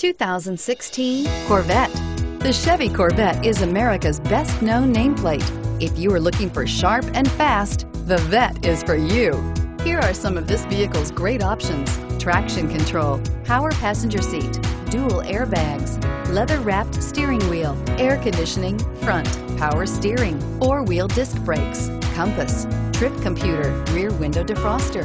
2016 Corvette. The Chevy Corvette is America's best-known nameplate. If you are looking for sharp and fast, the Vette is for you. Here are some of this vehicle's great options. Traction control, power passenger seat, dual airbags, leather-wrapped steering wheel, air conditioning, front, power steering, four-wheel disc brakes, compass, trip computer, rear window defroster.